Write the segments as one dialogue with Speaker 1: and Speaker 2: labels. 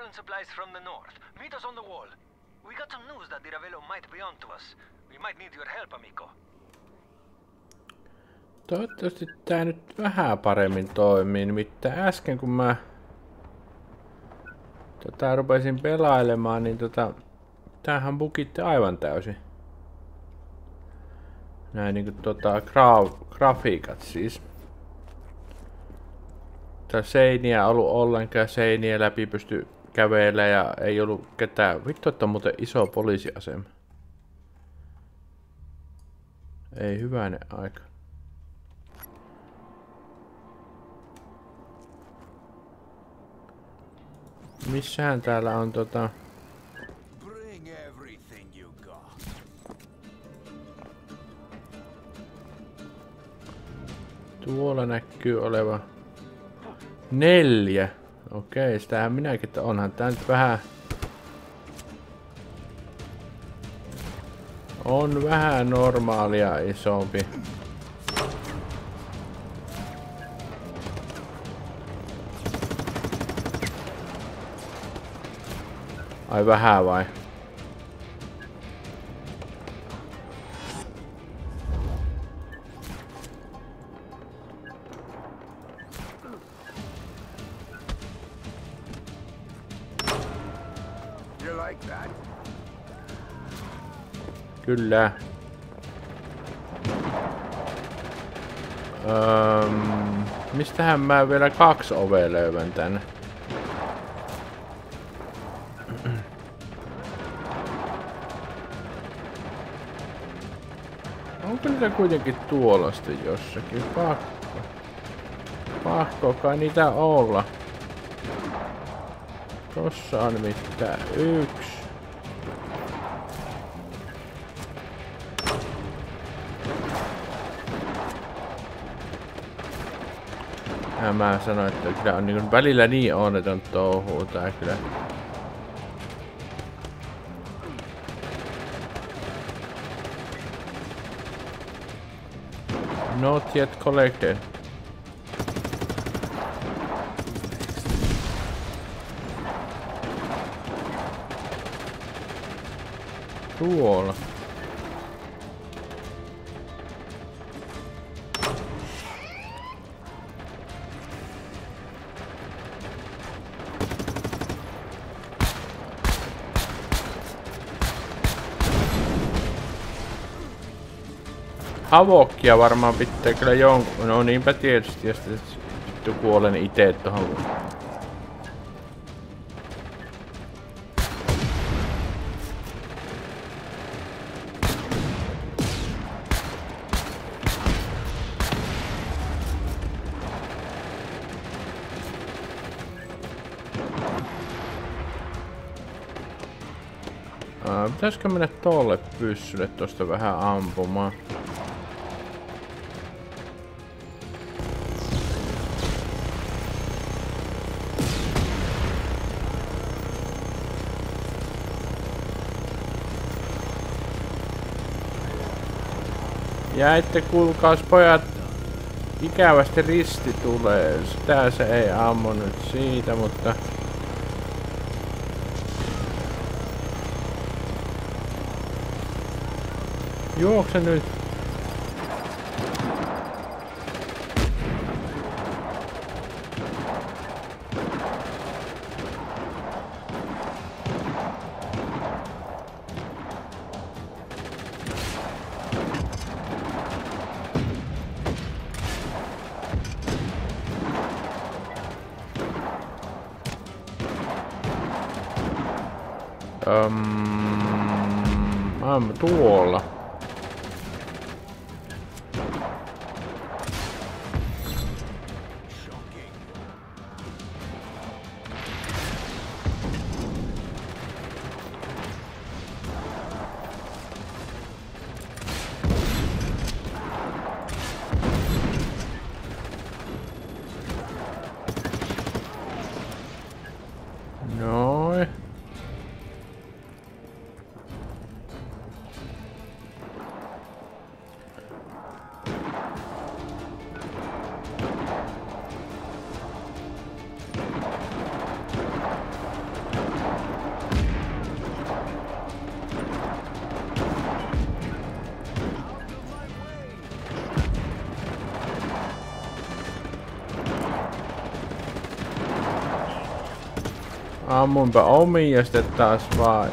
Speaker 1: stolen supplies from the north. Meet us on the wall. We got some news that the Ravello might be onto us. We might need your help, amico.
Speaker 2: Toivottavasti tää nyt vähän paremmin toimii. Nimittäin äsken kun mä tota, rupesin pelailemaan, niin tota, tämähän bukitti aivan täysin. Näin niinku tota, gra grafiikat siis. Tää seiniä ollut ollenkaan, seiniä läpi pysty kävelemään ja ei ollut ketään. Vittu, että on muuten iso poliisiasema. Ei hyvänen aika. Missähän täällä on tota... Tuolla näkyy oleva neljä. Okei, sitähän minäkin, että onhan tää nyt vähän... On vähän normaalia isompi. Ai vähän vai? Kyllä. Öm, mistähän mä vielä kaksi ovea löydän tänne? Onko niitä kuitenkin tuolla sitten jossakin? Pakko. Pakko kai niitä olla. Tossa on mitään yksi. Ja mä sanoin, että kyllä on niin välillä niin onneton touhuu tää kyllä. Not yet collected. Tuolla. Havokkia varmaan pitää kyllä jonkun. No niinpä tietysti, jos vittu kuolen itse tohon. Pitäisikö mennä tolle pyssylle tosta vähän ampumaan? Jäitte kuulkaas pojat, ikävästi risti tulee. Sitä se ei ammu nyt siitä, mutta... Juokse nyt. Ammuinpa omiin ja sitten taas vaan.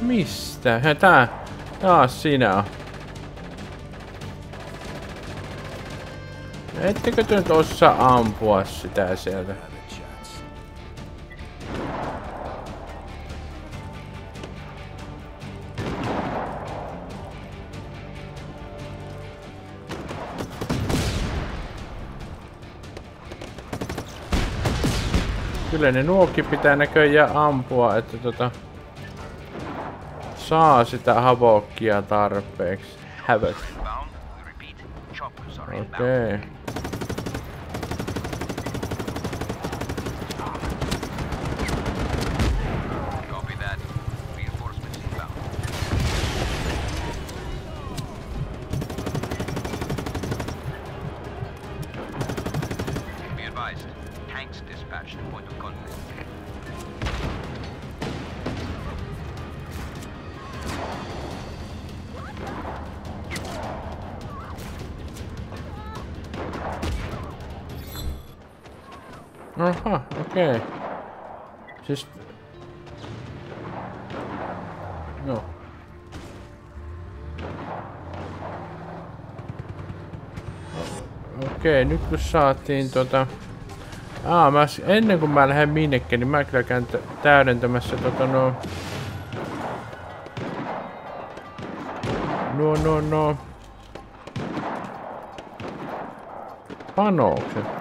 Speaker 2: Mistä? Hä, tää. Taas sinä on. Ettekö te nyt osaa ampua sitä sieltä? Kyllä ne nuokki pitää näköjään ampua, että tota... Saa sitä havokkia tarpeeksi. Havoc. Okei. Okay. Aha, okei. Okay. Siis... No. Okei, okay, nyt kun saatiin tota... Aa, mä, ennen kuin mä lähden minnekään, niin mä kyllä käyn täydentämässä tota no... No, no, no. Panokset.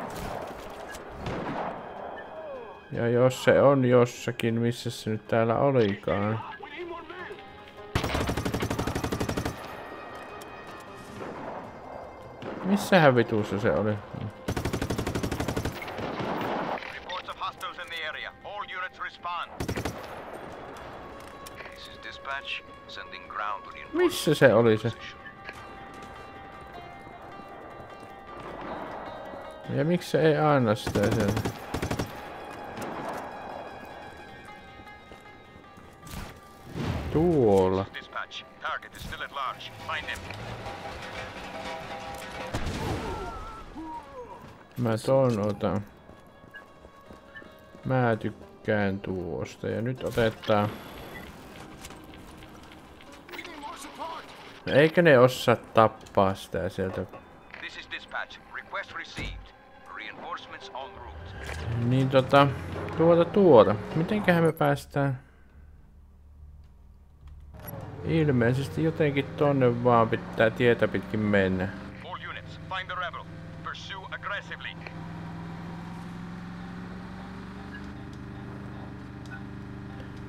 Speaker 2: Ja jos se on jossakin, missä se nyt täällä olikaan. Missähän vitussa se oli? Missä se oli se? Ja miksi se ei anna sitä sieltä? Tuolla. Mä ton otan. Mä tykkään tuosta ja nyt otetaan. Eikö ne osaa tappaa sitä sieltä? Niin tota, tuota tuota. Mitenköhän me päästään? Ilmeisesti jotenkin tonne vaan pitää tietä pitkin mennä.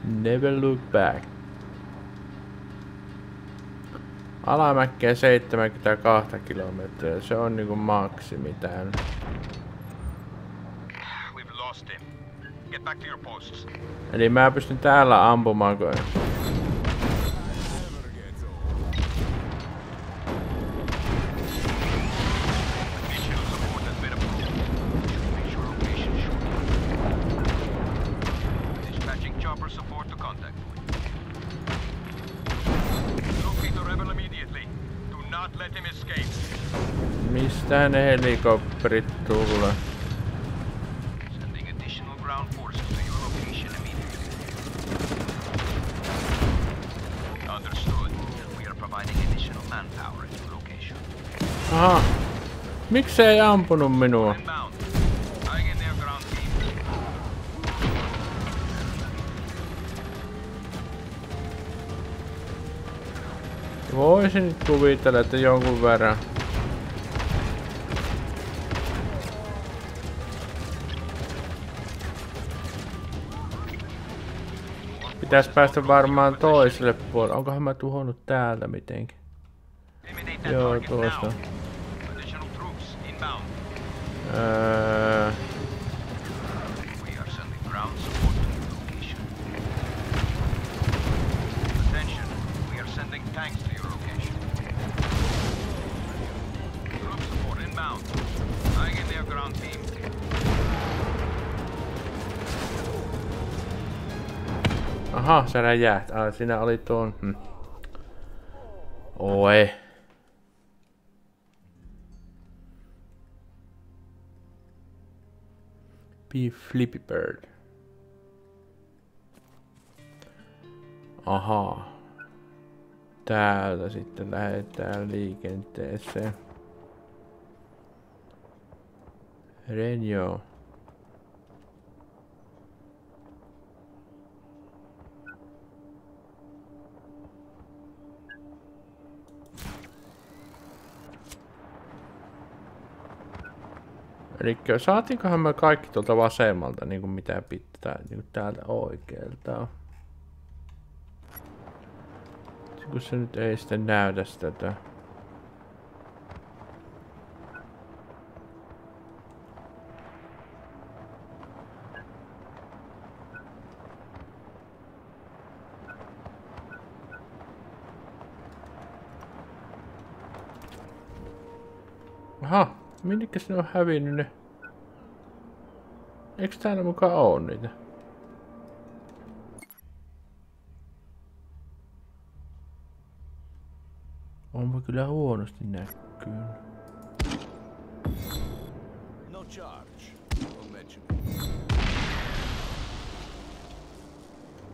Speaker 2: Never look back. Alamäkkeä 72 kilometriä, se on niinku maksimi täällä. Eli mä pystyn täällä ampumaan, kun Mistä ne helikopterit tulee? Aha. Miksi ei ampunut minua? Voisin kuvitella, että jonkun verran. Pitäis päästä varmaan toiselle puolelle. Onkohan mä tuhonnut täältä mitenkin? Joo, tuosta. Öö... Aha, sä räjäht. Ah, sinä oli tuon. Hm. Oi. Be Flippy Bird. Ahaa. Täältä sitten lähdetään liikenteeseen. Renjo. Eli saatiinkohan me kaikki tuolta vasemmalta, niin kuin mitä pitää, niin kuin täältä oikealta kun se nyt ei sitten näytä tätä. Aha, minnekäs ne on hävinnyt ne? Eikö täällä mukaan oo niitä? Onpa kyllä huonosti näkyy. No charge.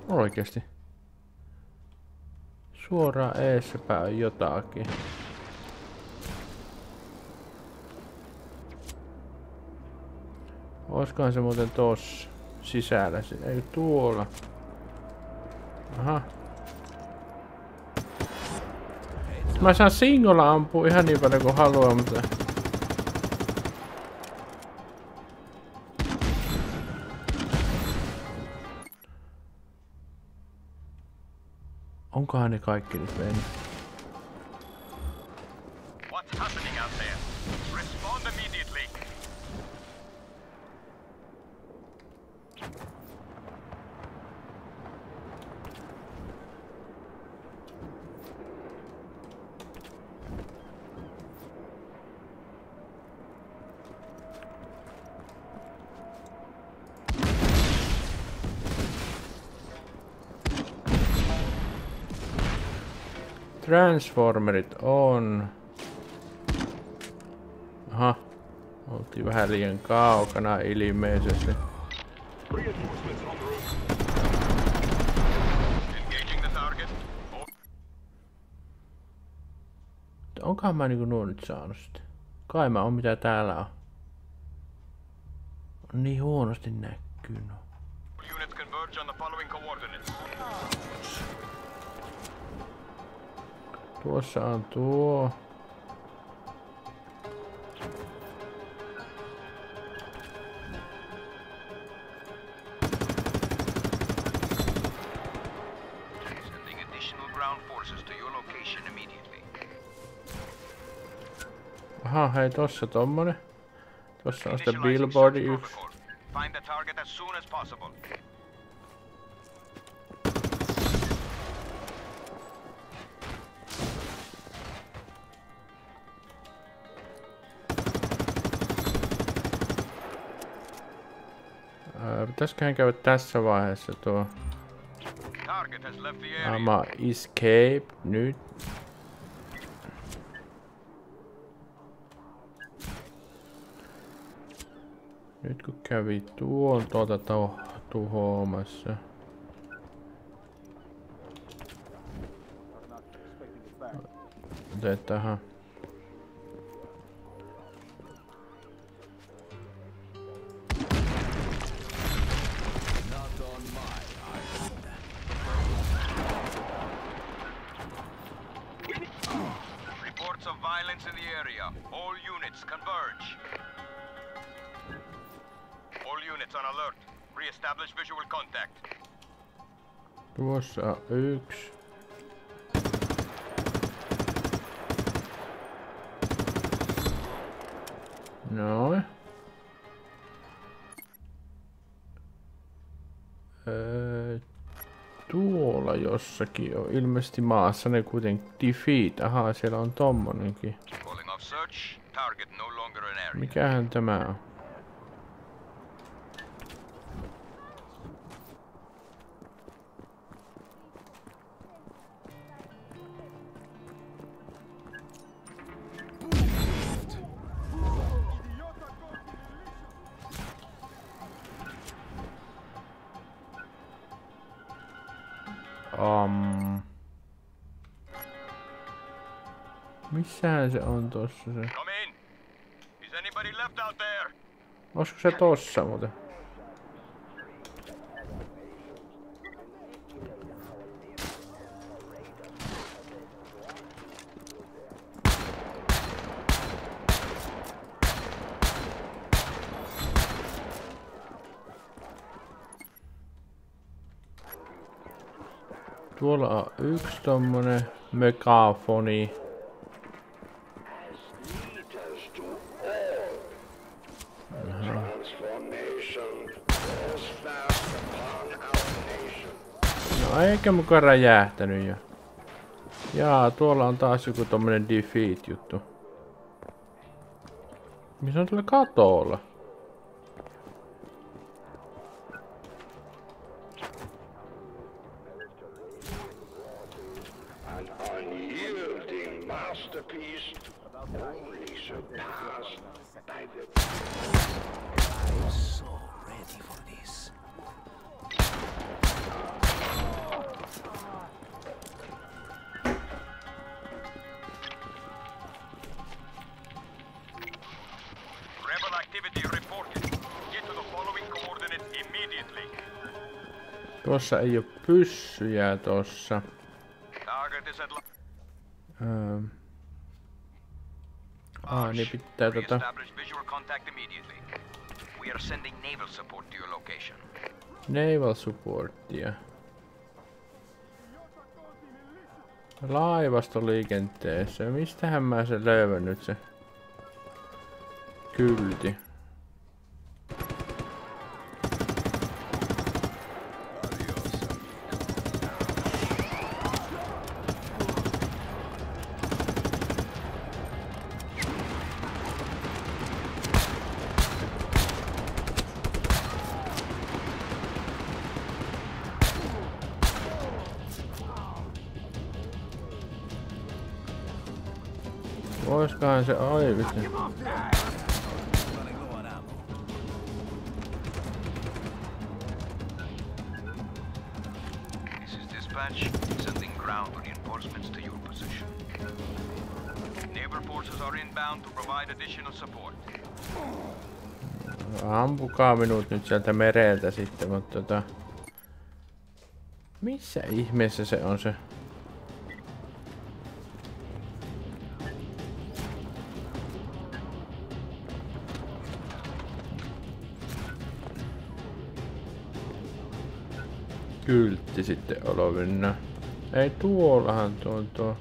Speaker 2: Oikeesti. Suoraan eessäpä on jotakin. Oiskohan se muuten tossa sisällä? Ei tuolla. Aha. Mä saan singolla ampua ihan niin paljon kuin haluaa, mutta... Onkohan ne kaikki nyt mennyt? Transformerit on. Aha. Oltiin vähän liian kaukana ilmeisesti. Onkohan mä niinku nuo nyt saanut sitä? Kai mä on mitä täällä on. On niin huonosti näkyy no. Units converge on the following coordinates. Tuossa on. Aha, hei tossa tommonen. Tossa on sitten billboardi yksi. Find the target as soon as possible. Pitäisiköhän käydä tässä vaiheessa tuo... Ama escape nyt. Nyt kun kävi tuon tuota tuhoamassa. Otetaan. Tuossa yksi. Noin. Öö, tuolla jossakin on ilmeisesti maassa ne kuitenkin defeat. Ahaa, siellä on tommonenkin. Mikähän tämä on? Um, missähän se on tossa se?
Speaker 3: Come in. Is anybody left out there?
Speaker 2: Olisiko se tossa muuten? Tuolla on yksi tommonen megafoni. No eikä muka räjähtänyt jo. Jaa, tuolla on taas joku tommonen defeat juttu. Missä on tuolla katolla? Tuossa ei oo pyssyjä tossa.
Speaker 3: Target is at la-
Speaker 2: Öö. Ah, niin pitää tota...
Speaker 3: Naval
Speaker 2: supportia. Laivastoliikenteessä. Mistähän mä sen löydän nyt se kylti? Voiskohan se aivita?
Speaker 3: This is dispatch. Sending ground reinforcements to your position. Naval forces are inbound to provide additional support.
Speaker 2: Ampukaa minut nyt sieltä mereltä sitten, mutta tota... Missä ihmeessä se on se? Kyltti sitten Olovinna. Ei tuollahan tuo tuo.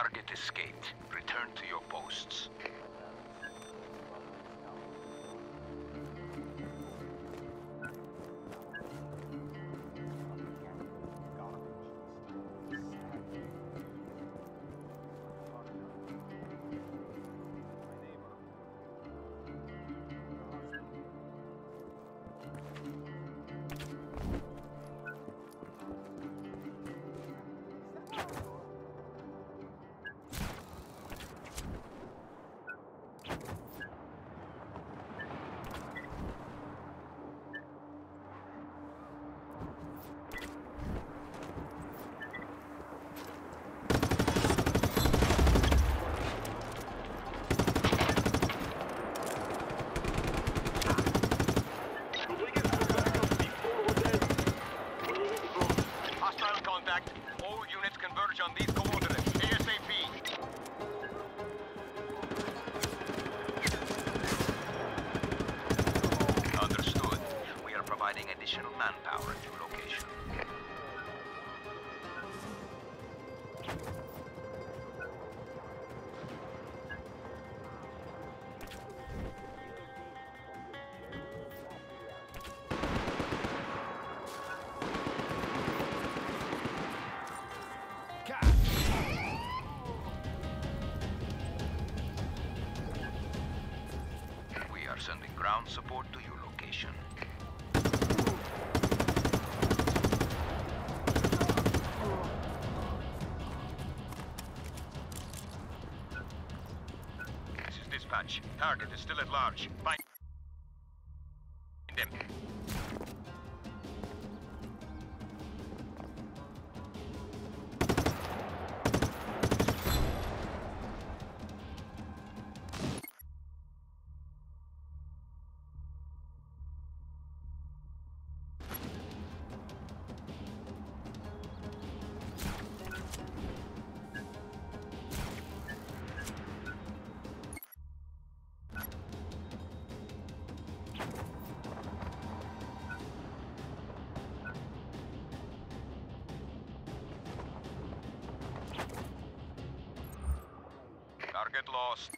Speaker 3: Target escaped. Return to your posts. Target is still at large. Find lost.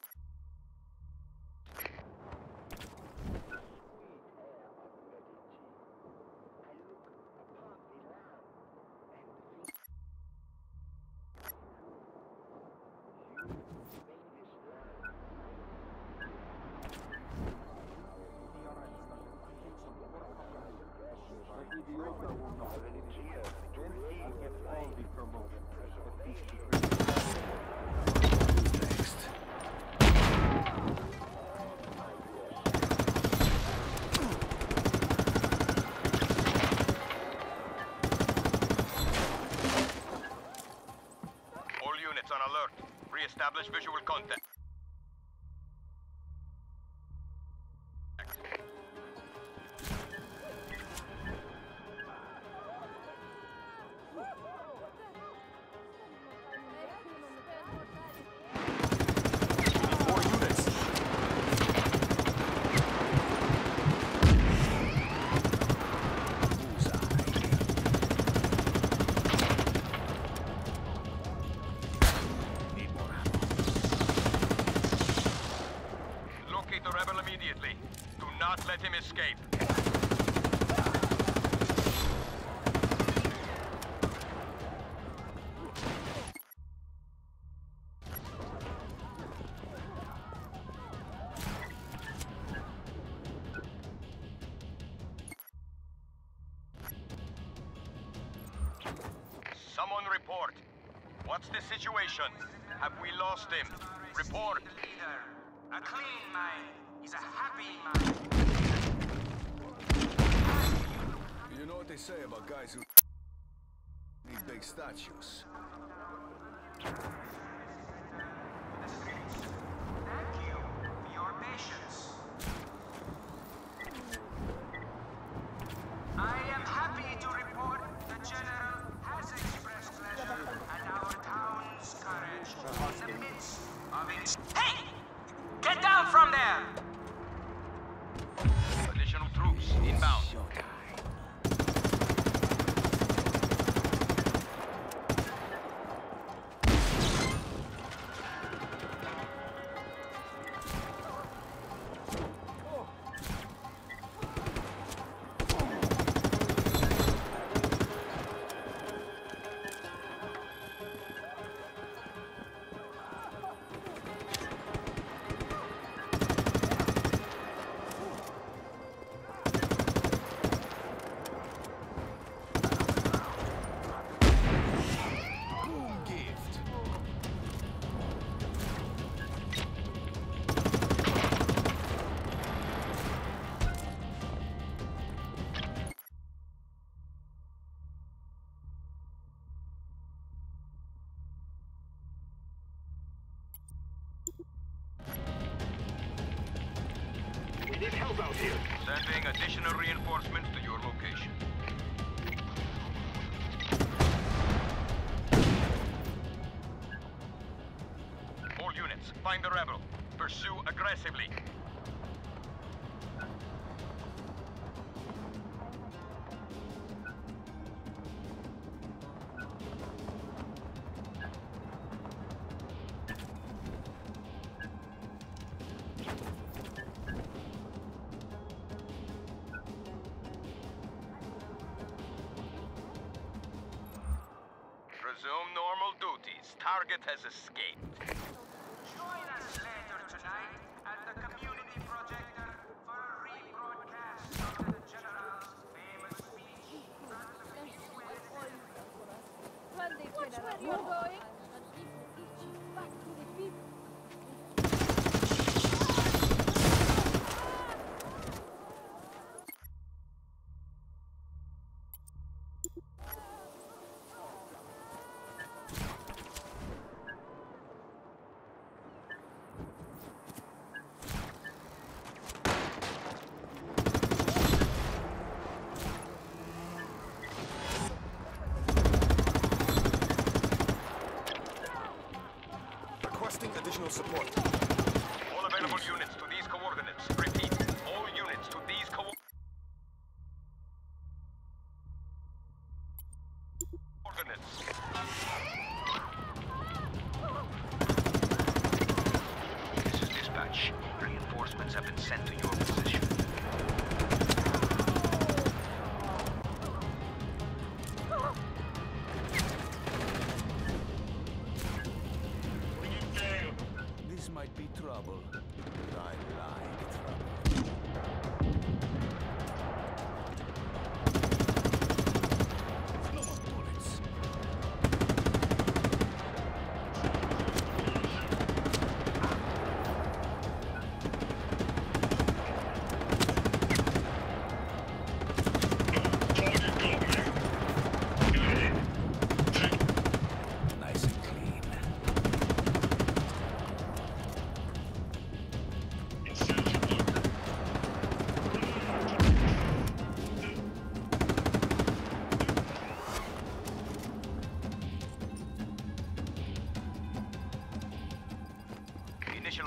Speaker 3: salvage. What's the situation? Have we lost him? Report.
Speaker 4: Leader. A clean mind is a happy mind.
Speaker 5: You know what they say about guys who need big statues?
Speaker 3: aggressively. Resume normal duties. Target has escaped.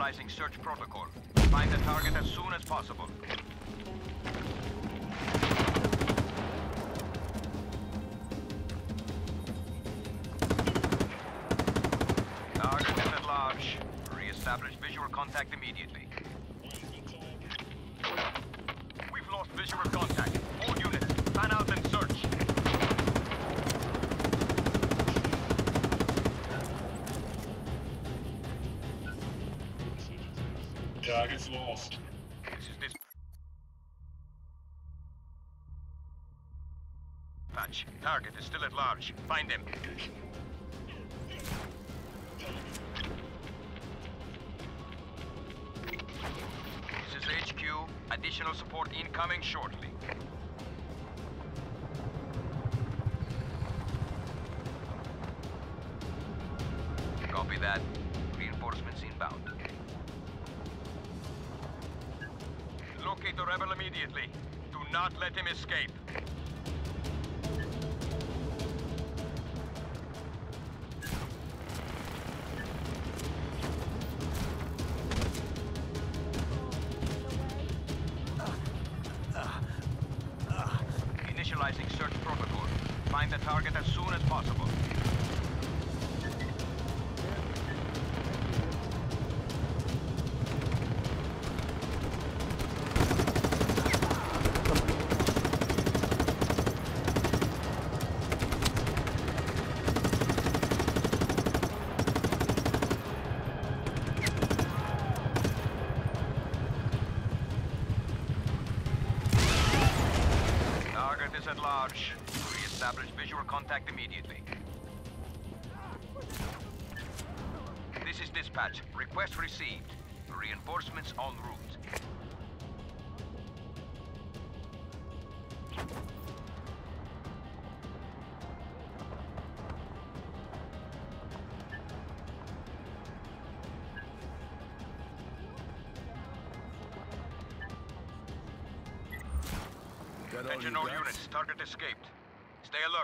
Speaker 3: Initializing search protocol. Find the target as soon as possible. Target is at large. Re-establish visual contact immediately. Find him. This is HQ. Additional support incoming shortly. Copy that. Reinforcements inbound. Locate the rebel immediately. Do not let him escape. Protocol. Find the target as soon as possible. Received. Reinforcements en route.
Speaker 5: All
Speaker 3: Attention all units. Target escaped. Stay alert.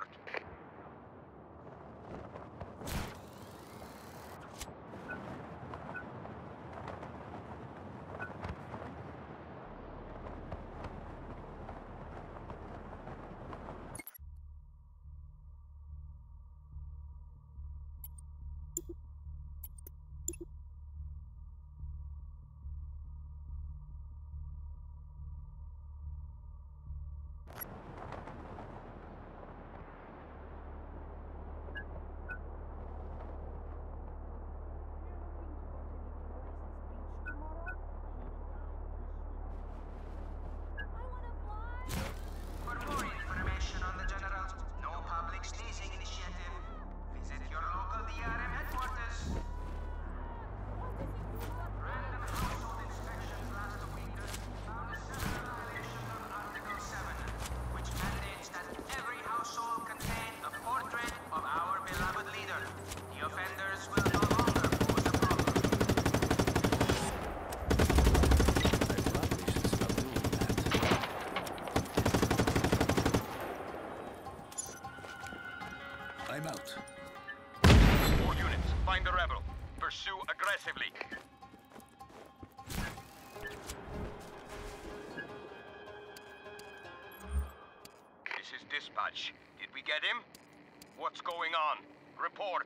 Speaker 3: Dispatch. Did we get him? What's going on? Report.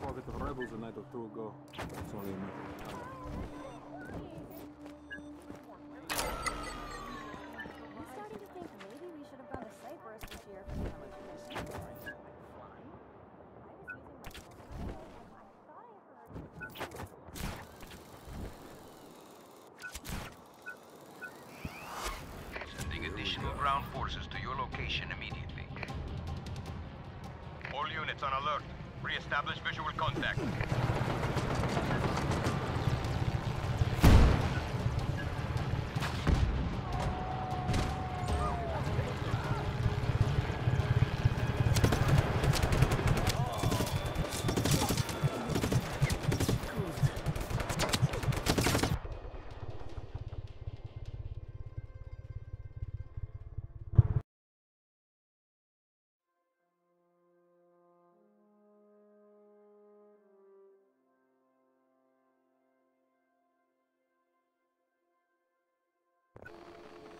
Speaker 6: fought with the rebels a night or two ago. It's only a matter
Speaker 3: additional ground forces to your location immediately. All units on alert. Re-establish visual contact.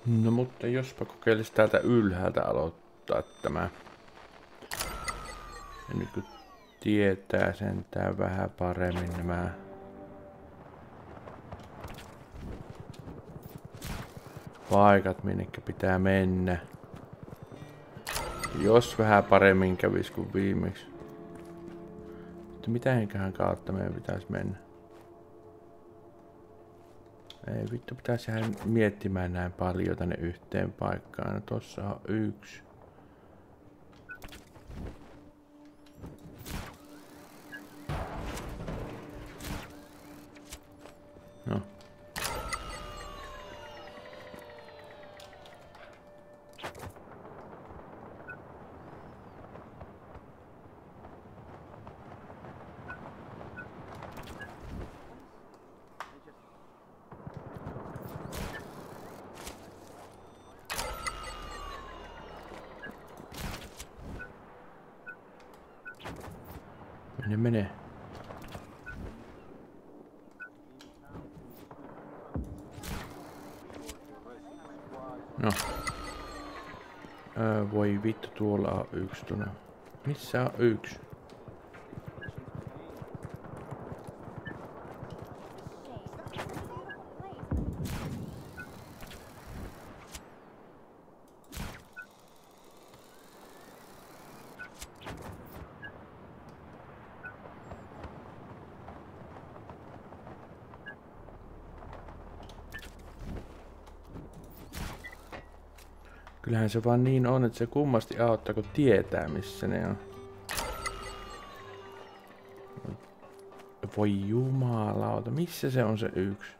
Speaker 2: No mutta jospa kokeilisi täältä ylhäältä aloittaa tämä. Ja nyt kun tietää sentään vähän paremmin nämä paikat, minnekä pitää mennä. Jos vähän paremmin kävis kuin viimeksi. Mutta mitähenköhän kautta meidän pitäisi mennä? Ei vittu, pitäisi miettimään näin paljon tänne yhteen paikkaan. No tossa on yksi. Mene, mene. No. Öö, voi vittu, tuolla yksi tuonne. Missä on yksi? Kyllähän se vaan niin on, että se kummasti auttaa, kun tietää missä ne on. Voi jumalauta, missä se on se yksi?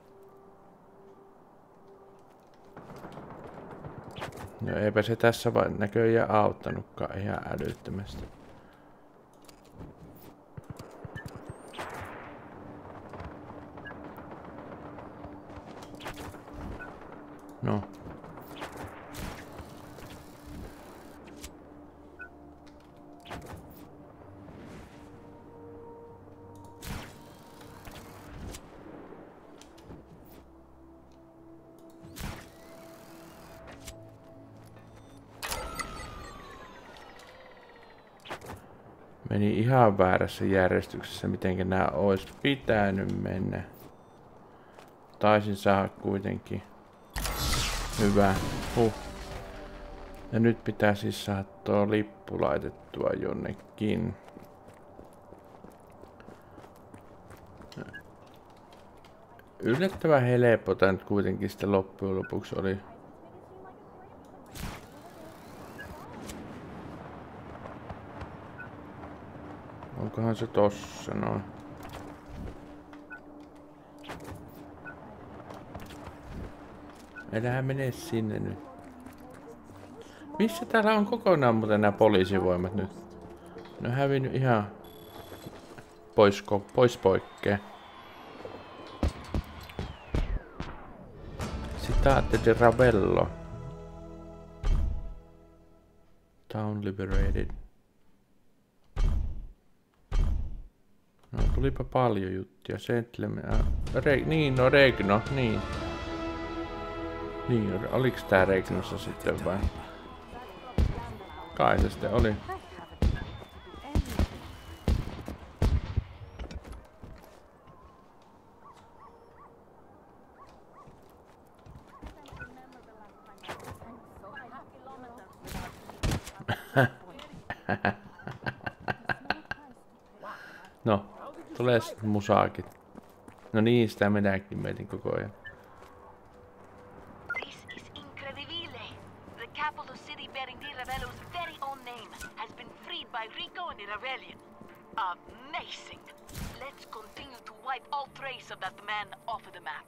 Speaker 2: No eipä se tässä vaan näköjään auttanutkaan ihan älyttömästi. Väärässä järjestyksessä, miten nämä olisi pitänyt mennä. Taisin saada kuitenkin. Hyvä. Huh. Ja nyt pitää siis saada tuo lippu laitettua jonnekin. yllättävän helppo tää nyt kuitenkin sitten loppujen lopuksi oli. Onkohan se tossa noin? Älähän mene sinne nyt. Missä täällä on kokonaan muuten nämä poliisivoimat nyt? Ne on hävinnyt ihan pois, pois poikkeen. Citate di Ravello. Town liberated. No tulipa paljon juttuja. Settlement. Äh, Re- niin, no Regno, niin. Niin, oliks tää Regnossa sitten vai? Kai se sitten oli. No, sitten musaakin. No niin, sitä minäkin mietin koko ajan.
Speaker 7: This is incredibile. The capital city bearing Di Ravello's very own name has been freed by Rico and the rebellion. Amazing. Let's continue to wipe all trace of that man off of the map.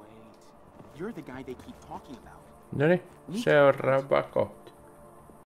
Speaker 8: Wait. You're the guy they keep talking about.
Speaker 2: No niin, seuraava kohti.